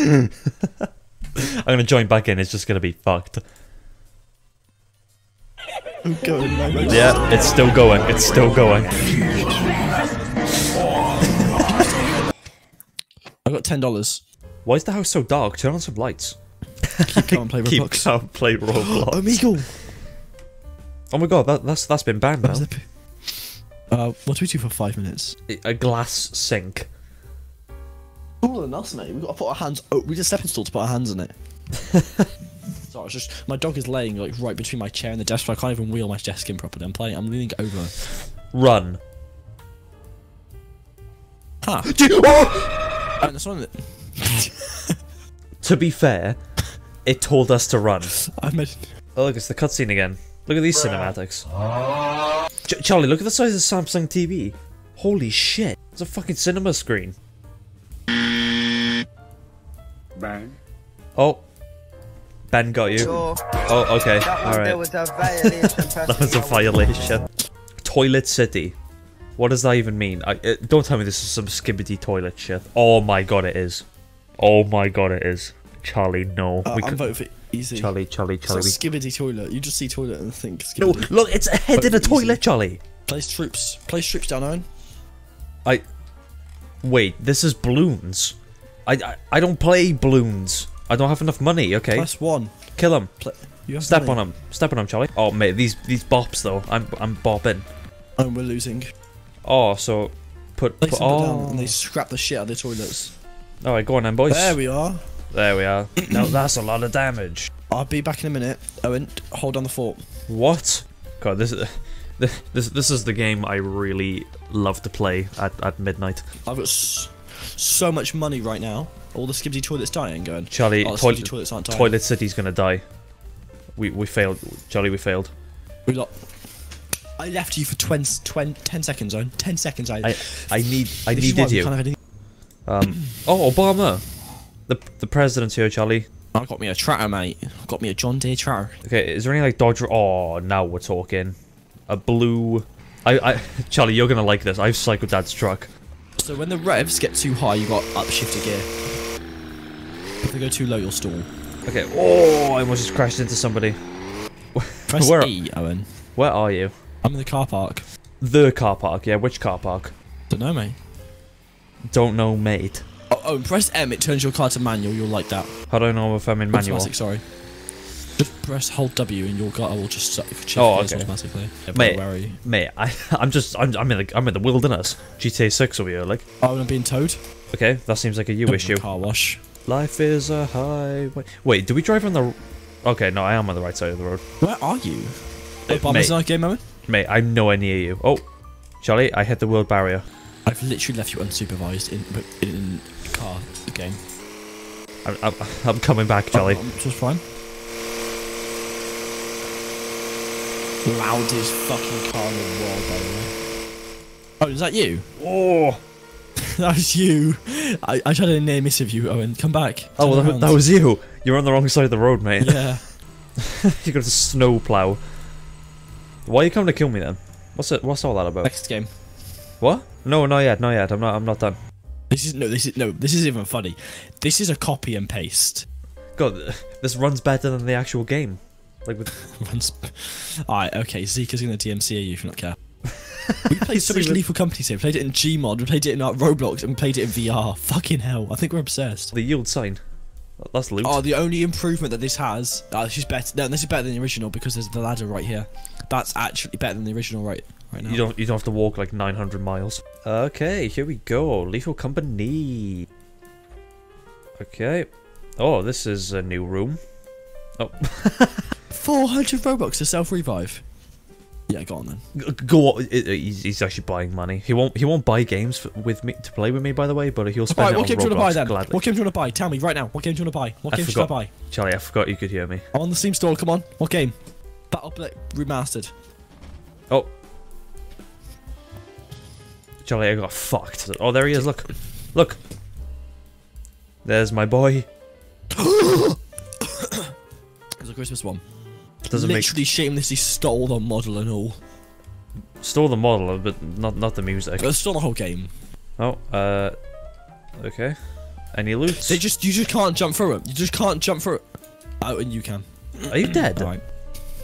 I'm gonna join back in. It's just gonna be fucked. I'm going, man. Yeah, it's still going. It's still going. I got ten dollars. Why is the house so dark? Turn on some lights. Keep calm, play Keep Roblox. calm, play Roblox. Omegle. Oh my god, that, that's that's been banned now. Where's the p- Uh, what do we do for five minutes? A glass sink. Cooler than us, mate. We got to put our hands. Oh, we just stepping stool to put our hands in it. Sorry, it's just my dog is laying like right between my chair and the desk, so I can't even wheel my desk in properly. I'm playing. I'm leaning over. Run. Ha! oh! oh! That's one that To be fair, it told us to run. I made. Oh look, it's the cutscene again. Look at these cinematics. Ch- Charlie, look at the size of the Samsung TV. Holy shit! It's a fucking cinema screen. Bang. Oh, Ben got you. So, Oh, okay, that all was, there right. was a violation. That was a violation. Toilet City. What does that even mean? I, uh, don't tell me this is some skibidi toilet shit. Oh my god, it is. Oh my god, it is. Charlie, no. Uh, we I'm voting for easy. Charlie, Charlie, Charlie. not we- skibidi toilet. You just see toilet and think No, look, it's a head in a Vote for easy. toilet, Charlie. Place troops. Place troops down, Owen. I. Wait, this is balloons. I, I I don't play balloons. I don't have enough money. Okay, Plus one. kill him. Have Step money. on him. Step on him, Charlie. Oh mate, these these bops though. I'm I'm bopping. And we're losing. Oh, so put, put oh. and they scrap the shit out of the toilets. All right, go on then, boys. There we are. There we are. no, that's a lot of damage. I'll be back in a minute. Owen, hold on the fort. What? God, this is this this is the game I really love to play at, at midnight. I've got so much money right now. All the skibidi toilets dying going. Charlie, Oh, toilet, toilets aren't dying. toilet city's gonna die. We we failed. Charlie, we failed. We lot. I left you for 20, 20 10 seconds, Owen. 10 seconds. I, I I need I needed you. have any- Um. Oh, Obama. The the president's here, Charlie. I got me a tratter, mate. I got me a John Deere tratter. Okay, is there any like Dodge? Oh, now we're talking. A blue. I I Charlie, you're gonna like this. I have Psycho Dad's truck. So when the revs get too high, you got upshifted gear. If they go too low, you'll stall. Okay. Oh, I almost just crashed into somebody. Press Where- E, Owen. Where are you? I'm in the car park. The car park. Yeah, which car park? Don't know, mate. Don't know, mate. Oh, oh, press M. It turns your car to manual. You'll like that. How do I know if I'm in manual? Automatic, sorry. Just press hold W and your car will just uh, shift Oh, okay. automatically. Yeah, Mate. Where are you? Mate, I, I'm just, I'm, I'm in, the, I'm in the wilderness. GTA 6 over here, like. Oh, and I'm being towed. Okay, that seems like a you issue. Car wash. Life is a highway. Wait, do we drive on the? Okay, no, I am on the right side of the road. Where are you? Uh, Obama's mate. not game, Owen. Mate, I'm nowhere near you. Oh, Charlie, I hit the world barrier. I've literally left you unsupervised in in car game. I'm, I'm, I'm coming back, Charlie. Oh, um, just fine. Loudest fucking car in the world, by the way. Oh, is that you? Oh, that was you. I, I tried a near miss of you, Owen. Come back. oh, well, that, that was you. You're on the wrong side of the road, mate. Yeah. you got a snow plow. Why are you coming to kill me then? What's it? What's all that about? Next game. What? No, not yet, not yet. I'm not. I'm not done. This is no. This is no. This is even funny. This is a copy and paste. God, this runs better than the actual game. Like with Runs- Alright, okay. Zeekerss gonna DMCA you if you not care. we played so much Lethal Company today. We played it in Gmod. We played it in uh, Roblox, and we played it in VR. Fucking hell! I think we're obsessed. the yield sign. That's loot. Oh, the only improvement that this has, uh, this is better. No, this is better than the original because there's the ladder right here. That's actually better than the original right right now. You don't. You don't have to walk like 900 miles. Okay, here we go. Lethal Company. Okay. Oh, this is a new room. Oh, 400 Robux to self revive. Yeah, go on then. Go. On. He's, actually buying money. He won't. He won't buy games f- with me to play with me, by the way. But he'll spend Right, it what on game do you want to buy then? gladly. What game do you want to buy? Tell me right now. What game do you want to buy? What I game should I buy? Charlie, I forgot you could hear me. I'm on the Steam store. Come on. What game? Battle Blitz remastered. Oh. Charlie, I got fucked. Oh, there he is. Look. Look. There's my boy. It's a Christmas one. Doesn't make Literally shamelessly stole the model and all. stole the model, but not not the music. But stole the whole game. Oh, uh, okay. Any loot? They just you just can't jump through it. You just can't jump through it. Oh, and you can. Are you dead? Right.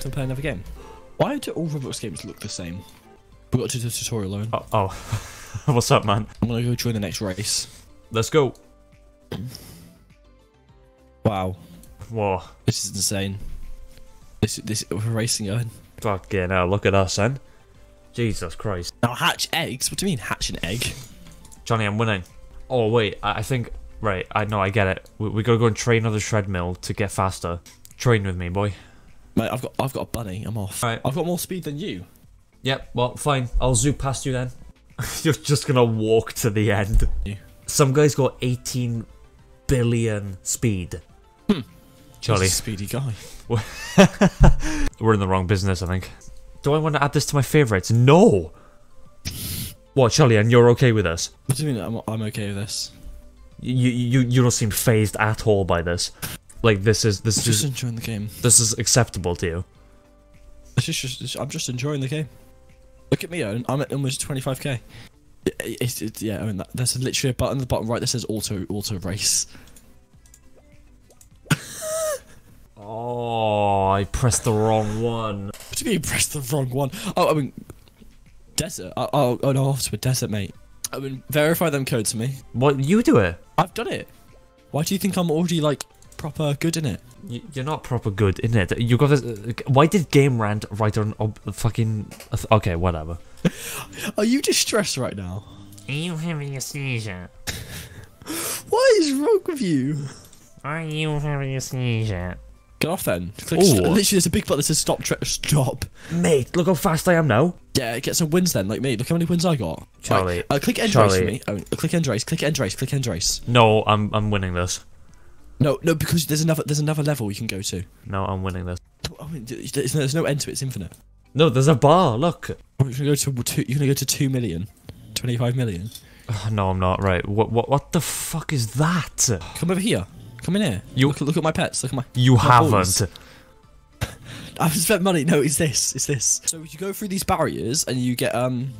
To play another game. Why do all Roblox games look the same? We got to do the tutorial alone. Oh, oh. what's up, man? I'm gonna go join the next race. Let's go. Wow, Whoa. this is insane. This this we're racing going. Fuck yeah, now look at us, son. Jesus Christ. Now hatch eggs. What do you mean hatch an egg? Johnny, I'm winning. Oh, wait, I, I think. Right, I know, I get it. We, we gotta go and train on the treadmill to get faster. Train with me, boy. Mate, I've got I've got a bunny. I'm off. Right. I've got more speed than you. Yep, well, fine. I'll zoom past you then. You're just gonna walk to the end. Yeah. Some guy's got 18 billion speed. Hmm. Charlie, He's a speedy guy. we're in the wrong business, I think. Do I want to add this to my favourites? No! What, Charlie, and you're okay with this? What do you mean? I'm I'm okay with this. You you you don't seem phased at all by this. Like this is this Just is enjoying the game. this is acceptable to you. It's just, it's- I'm just enjoying the game. Look at me, Owen. I'm at almost 25k. It, it's it's yeah, Owen. That, there's literally a button at the bottom right that says auto auto race. Oh, I pressed the wrong one. What do you mean press the wrong one? Oh, I mean, desert. Oh, oh, oh no, off to a desert, mate. I mean, verify them codes to me. What you do it? I've done it. Why do you think I'm already like proper good in it? You- You're not proper good in it. You got this. Uh, why did Game Rant write on ob- fucking? Okay, whatever. Are you distressed right now? Are you having a seizure? What is wrong with you? Are you having a seizure? Get off then. Click st- literally, there's a big button that says stop. Stop. Mate, look how fast I am now. Yeah, get some wins then, like me. Look how many wins I got. Charlie, Right, uh, click end race for me. Oh, click end race. Click end race. Click end race. No, I'm I'm winning this. No, no, because there's another there's another level you can go to. No, I'm winning this. Oh, I mean, there's, no, there's no end to it. It's infinite. No, there's a bar. Look. Oh, you can go to two. You can go to two million. 25 million. Oh, no, I'm not. Right. What what what the fuck is that? Come over here. Come in here. You- look, look at my pets. Look at my. You My haven't. balls. I've spent money. No, it's this. It's this. So you go through these barriers and you get um.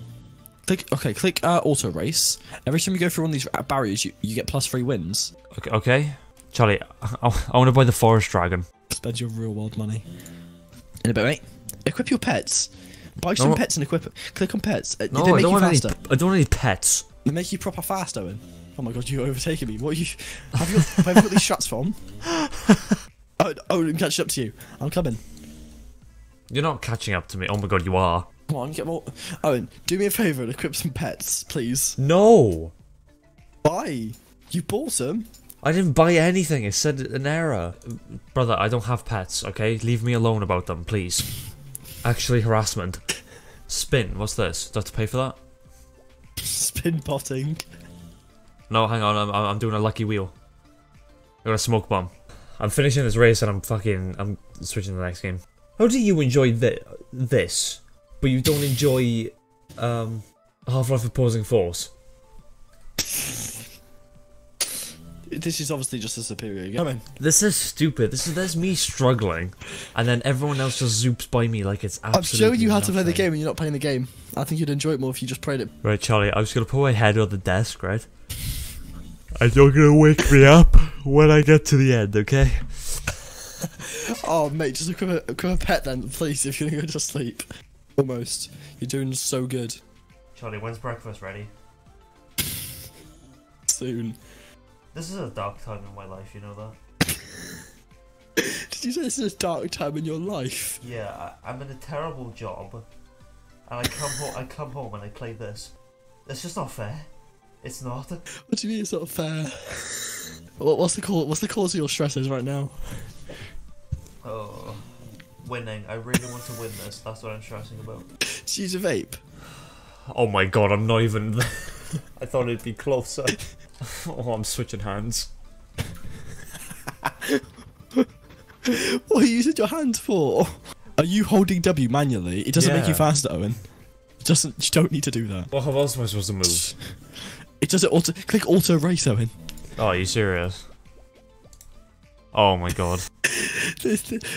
Click. Okay. Click uh, auto race. Every time you go through one of these barriers, you, you get plus three wins. Okay, okay. Charlie, I, I want to buy the forest dragon. Spend your real world money. In a bit, mate. Equip your pets. Buy some No. pets and equip. Click on pets. Uh, No, they I make don't you want any. faster. I don't want any pets. They make you proper fast, Owen. Oh my god, You're overtaking me. What are you? Have you got, where have you got these shots from? Oh, oh, I'm catching up to you. I'm coming. You're not catching up to me. Oh my god, you are. Come on, get more. Owen, do me a favour and equip some pets, please. No, Why? You bought them. I didn't buy anything. It said an error. Brother, I don't have pets. Okay, leave me alone about them, please. Actually, harassment. Spin. What's this? Do I have to pay for that? Spin potting. No, hang on. I'm, I'm doing a lucky wheel. I got a smoke bomb. I'm finishing this race and I'm fucking. I'm switching to the next game. How do you enjoy thi- this, but you don't enjoy um, Half-Life Opposing Force? This is obviously just a superior game. Come in. This is stupid. This is there's me struggling, and then everyone else just zoops by me like it's I'm absolutely. showing you how to play the game and you're not playing the game. I think you'd enjoy it more if you just played it. Right, Charlie. I was gonna put my head on the desk, right? And you're gonna wake me up when I get to the end, okay? Oh, mate, just equip a, equip a pet then, please, if you're gonna go to sleep. Almost. You're doing so good. Charlie, when's breakfast ready? Soon. This is a dark time in my life, you know that. Did you say this is a dark time in your life? Yeah, I, I'm in a terrible job, and I come home. I come home and I play this. It's just not fair. It's not. What do you mean it's not fair? What, what's the cause? What's the cause of your stresses right now? Oh, winning. I really want to win this. That's what I'm stressing about. She's a vape. Oh my god, I'm not even. I thought it'd be closer. oh, I'm switching hands. What are you using your hands for? Are you holding W manually? It doesn't make you faster, Owen. It doesn't. You don't need to do that. Well, how else am I supposed to move? It does it auto. Click auto race, Owen. Oh, are you serious? Oh my god.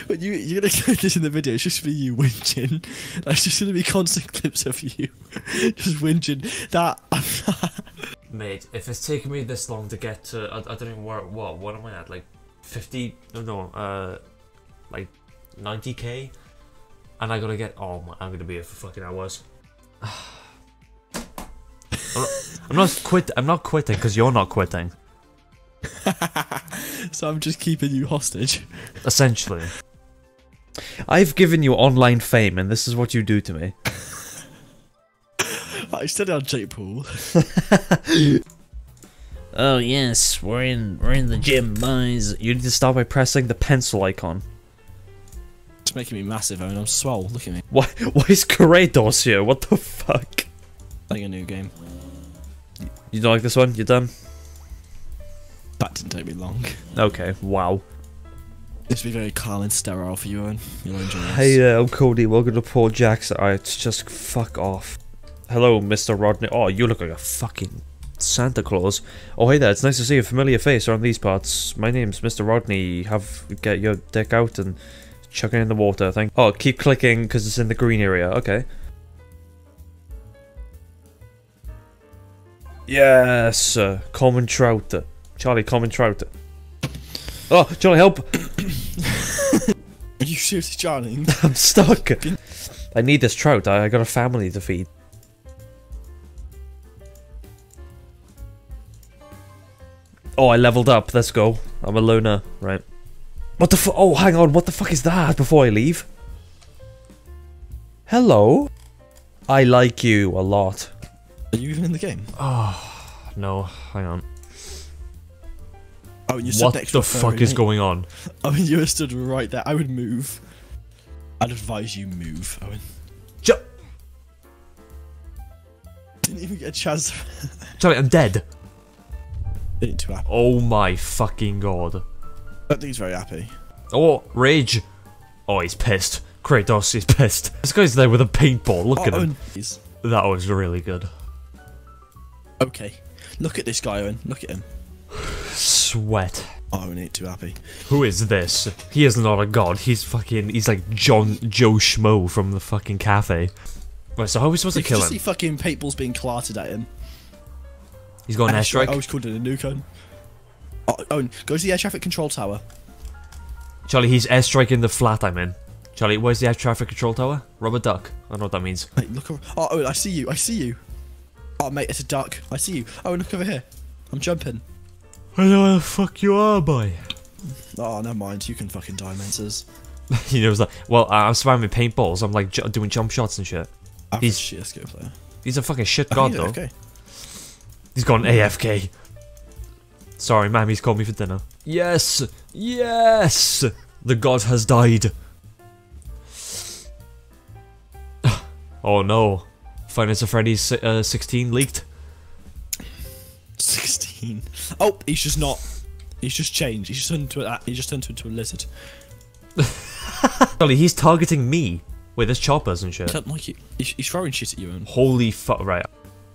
when you you're gonna click this in the video, it's just for you whinging. That's just gonna be constant clips of you just whinging. That Mate, if it's taking me this long to get to, I, I don't even where, what, what am I at? Like 50, no, no, uh, like 90k? And I gotta get, oh my, I'm gonna be here for fucking hours. I'm, not, I'm quit, I'm not quitting because you're not quitting, So I'm just keeping you hostage. essentially. I've given you online fame and this is what you do to me. I studied on Jake Paul. Oh yes, we're in we're in the gym, boys. You need to start by pressing the pencil icon. It's making me massive, Owen. I'm swole. Look at me. Why, why is Kratos here? What the fuck? Playing a new game. You don't like this one? You're done? That didn't take me long. Okay, wow. This will be very calm and sterile for you, and You'll enjoy this. Hey there, I'm Cody. Welcome to Poor Jackson. Alright, just fuck off. Hello, Mr. Rodney. Oh, you look like a fucking Santa Claus. Oh, hey there. It's nice to see a familiar face around these parts. My name's Mr. Rodney. Have get your dick out and chuck it in the water. Thank. Oh, keep clicking because it's in the green area. Okay. Yes, uh, common Trouter. Charlie, common Trouter. Oh, Charlie, help! Are you seriously Charlie? I'm stuck. I need this trout. I, I got a family to feed. Oh, I leveled up. Let's go. I'm a loner. Right. What the fu- Oh, hang on. What the fuck is that before I leave? Hello? I like you a lot. Are you even in the game? Oh, No, hang on. Oh, you stood What the fuck is mate. going on? I mean, you were stood right there. I would move. I'd advise you move, Owen. Jump! Didn't even get a chance. Charlie, I'm dead. Didn't too happy. Oh my fucking god. I don't think he's very happy. Oh, rage. Oh, he's pissed. Kratos is pissed. This guy's there with a paintball. Look oh, at him. That was really good. Okay. Look at this guy, Owen. Look at him. Sweat. Oh, Owen ain't too happy. Who is this? He is not a god. He's fucking. He's like John Joe Schmo from the fucking cafe. Right. So how are we supposed You to kill just see fucking paintballs being clarted at him. He's got an airstrike. I was called it a nuke, Owen. Oh, Owen, go to the air traffic control tower. Charlie, he's airstriking the flat I'm in. Charlie, where's the air traffic control tower? Rubber duck. I don't know what that means. Look. Oh, Owen, I see you. I see you. Oh, mate, it's a duck. I see you. Oh, look over here. I'm jumping. I know where the fuck you are, boy. Oh, never mind. You can fucking die, Menses. he knows like, Well, I'm spamming paintballs. I'm like ju- doing jump shots and shit. Average He's- CSGO player. He's a fucking shit Oh, god though. Okay. He's gone AFK. Sorry, Mammy's called me for dinner. Yes! Yes! The god has died. oh no. Five Nights at Freddy's uh, 16 leaked. 16. Oh, he's just not. He's just changed. He's just turned into a, he just turned into a lizard. Golly, he's targeting me with his choppers and shit. don't like you. He's, he's throwing shit at you, and Holy fuck, right.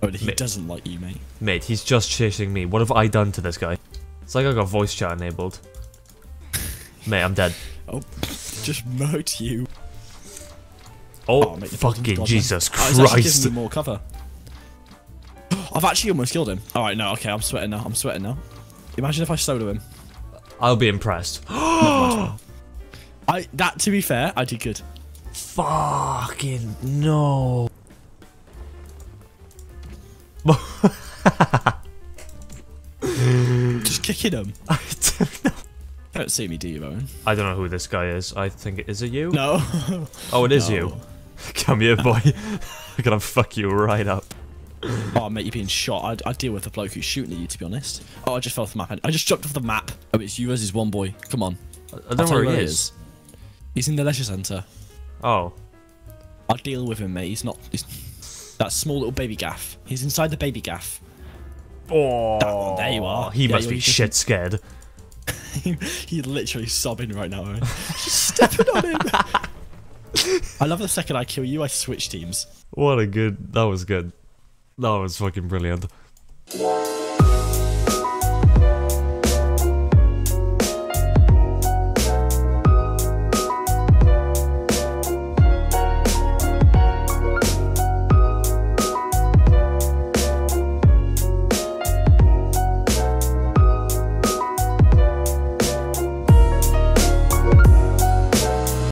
oh, he Mate. doesn't like you, mate. Mate, he's just chasing me. What have I done to this guy? It's like I got voice chat enabled. Mate, I'm dead. Oh, just murked you. Oh, oh, mate, fucking Jesus man. Oh, Christ. giving me more cover. I've actually almost killed him. All right, no, okay, I'm sweating now. I'm sweating now. Imagine if I solo him. I'll be impressed. I that to be fair, I did good. Fucking no. Just kicking him. I don't know. You don't see me, do you, Owen? I don't know who this guy is. I think it is it you? No. Oh, it is No. you. Come here, boy. I'm gonna fuck you right up. Oh, mate, you're being shot. I'd, I'd deal with the bloke who's shooting at you, to be honest. Oh, I just fell off the map. I just jumped off the map. Oh, it's you his one boy. Come on. I don't know where he is. He's in the leisure centre. Oh. I'll deal with him, mate. He's not. He's, that small little baby gaff. He's inside the baby gaff. Oh. there you are. He Yeah, must be shit scared. He's literally sobbing right now. Just stepping on him. I love the second I kill you, I switch teams. What a good. That was good. That was fucking brilliant.